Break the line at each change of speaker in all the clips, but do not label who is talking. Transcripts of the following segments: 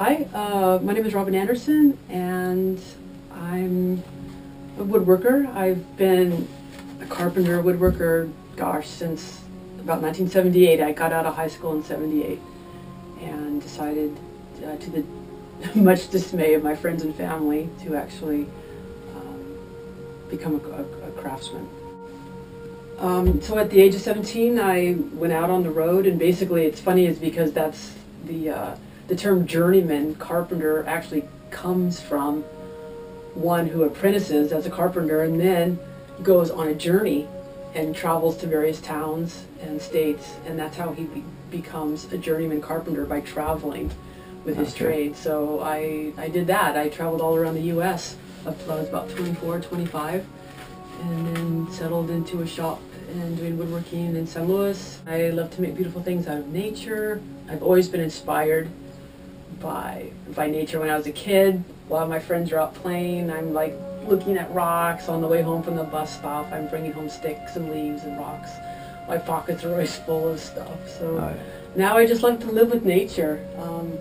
Hi, uh, my name is Robin Anderson, and I'm a woodworker. I've been a carpenter, woodworker, gosh, since about 1978. I got out of high school in 78 and decided, uh, to the much dismay of my friends and family, to actually um, become a, a, a craftsman. Um, so at the age of 17, I went out on the road, and basically, it's funny, is because that's the uh, the term journeyman carpenter actually comes from one who apprentices as a carpenter and then goes on a journey and travels to various towns and states, and that's how he be- becomes a journeyman carpenter by traveling with his
Okay.
trade. So I, I did that. I traveled all around the U.S. up till I was about 24, 25, and then settled into a shop and doing woodworking in San Luis. I love to make beautiful things out of nature. I've always been inspired by by nature when I was a kid. While my friends are out playing, I'm like looking at rocks on the way home from the bus stop. I'm bringing home sticks and leaves and rocks. My pockets are always full of stuff. So
Oh, yeah.
now I just love to live with nature. Um,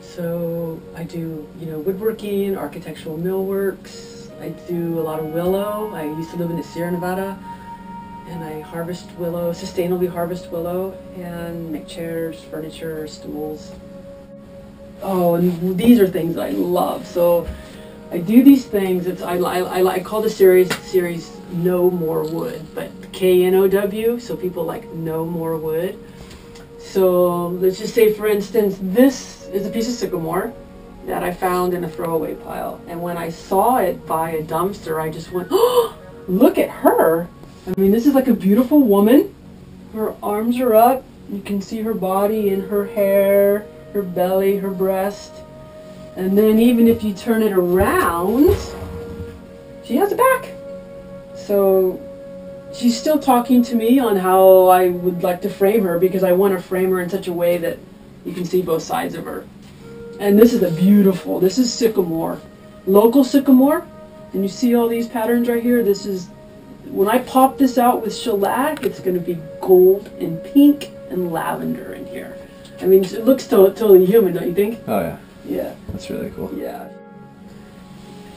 so I do, you know, woodworking, architectural millworks. I do a lot of willow. I used to live in the Sierra Nevada, and I harvest willow, sustainably harvest willow, and make chairs, furniture, stools. Oh, and these are things I love. So I do these things. It's I, I, I, call the series series No More Wood, but K N O W. So people like No More Wood. So let's just say, for instance, this is a piece of sycamore that I found in a throwaway pile, and when I saw it by a dumpster, I just went, "Oh, look at her!" I mean, this is like a beautiful woman. Her arms are up. You can see her body and her hair, her belly, her breast. And then even if you turn it around, she has a back. So she's still talking to me on how I would like to frame her because I want to frame her in such a way that you can see both sides of her. And this is a beautiful, this is sycamore. Local sycamore. And you see all these patterns right here? This is, when I pop this out with shellac, it's going to be gold and pink and lavender in here. I mean, it looks to- totally human, don't you think?
Oh yeah,
Yeah.
that's really cool.
Yeah.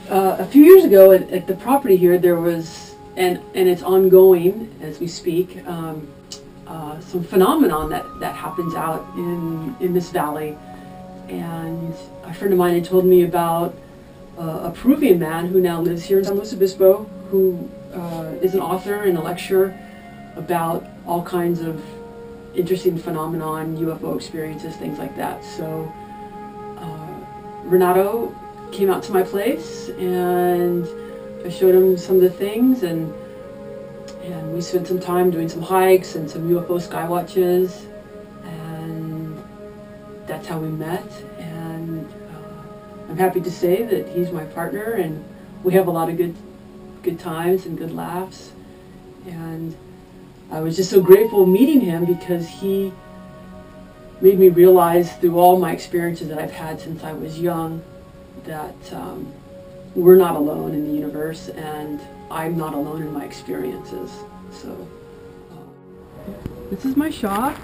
Uh, a few years ago at, at the property here, there was, and, and it's ongoing as we speak, um, uh, some phenomenon that, that happens out in, in this valley. And a friend of mine had told me about uh, a Peruvian man who now lives here in San Luis Obispo, who uh, is an author and a lecturer about all kinds of interesting phenomenon, UFO experiences, things like that. So uh, Renato came out to my place and I showed him some of the things and and we spent some time doing some hikes and some UFO sky watches and that's how we met and uh, I'm happy to say that he's my partner and we have a lot of good good times and good laughs and I was just so grateful meeting him because he made me realize through all my experiences that I've had since I was young that um, we're not alone in the universe and I'm not alone in my experiences. So uh, this is my shop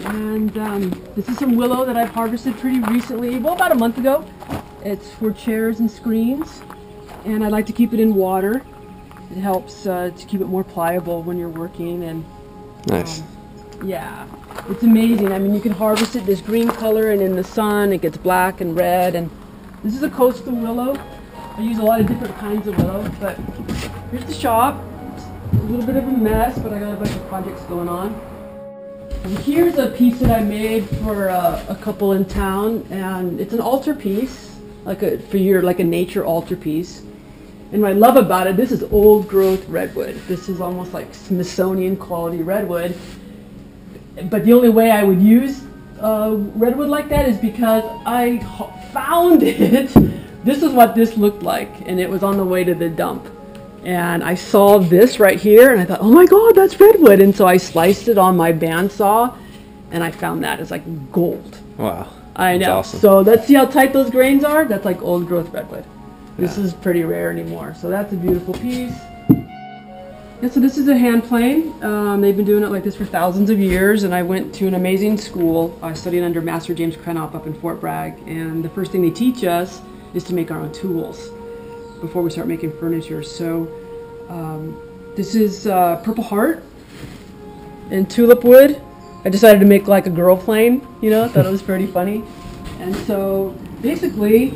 and um, this is some willow that I've harvested pretty recently, well about a month ago. It's for chairs and screens and I like to keep it in water. It helps uh, to keep it more pliable when you're working and
Nice.
um, yeah, it's amazing. I mean, you can harvest it this green color, and in the sun, it gets black and red. And this is a coastal willow. I use a lot of different kinds of willow, but here's the shop. It's a little bit of a mess, but I got a bunch of projects going on. And here's a piece that I made for uh, a couple in town, and it's an altar piece, like a for your like a nature altar piece. And what I love about it, this is old growth redwood. This is almost like Smithsonian quality redwood. But the only way I would use uh, redwood like that is because I found it. this is what this looked like, and it was on the way to the dump. And I saw this right here, and I thought, oh my god, that's redwood. And so I sliced it on my bandsaw, and I found that. It's like gold.
Wow.
I know.
awesome.
So let's see how tight those grains are. That's like old growth redwood. This
Yeah.
is pretty rare anymore. So that's a beautiful piece. Yeah, so this is a hand plane. Um, they've been doing it like this for thousands of years, and I went to an amazing school. I studied under Master James Krenov up in Fort Bragg, and the first thing they teach us is to make our own tools before we start making furniture. So um, this is uh, Purple Heart and tulip wood. I decided to make like a girl plane, you know, I thought it was pretty funny. And so basically,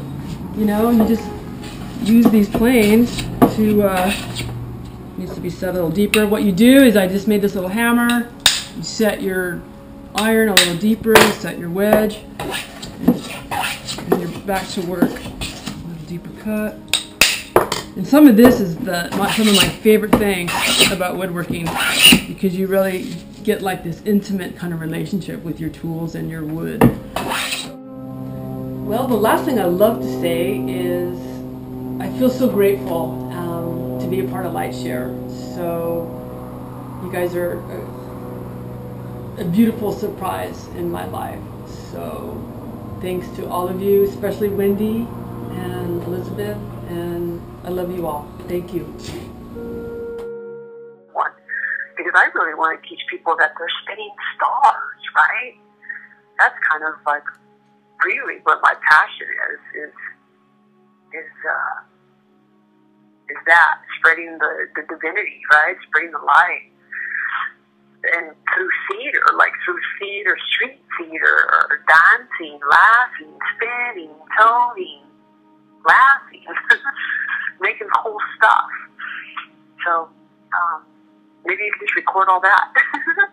you know, you just use these planes to uh, needs to be set a little deeper. What you do is I just made this little hammer. You set your iron a little deeper, set your wedge, and you're back to work. A little deeper cut. And some of this is the some of my favorite things about woodworking because you really get like this intimate kind of relationship with your tools and your wood. Well, the last thing I love to say is I feel so grateful to be a part of Lightshare. So you guys are a, a beautiful surprise in my life. So thanks to all of you, especially Wendy and Elizabeth, and I love you all. Thank you.
Because I really want to teach people that they're spinning stars, right? That's kind of like really what my passion is, is, is, uh, is that spreading the, the divinity, right? Spreading the light. And through theater, like through theater, street theater, or dancing, laughing, spinning, toning, laughing, making cool stuff. So um, maybe you can just record all that.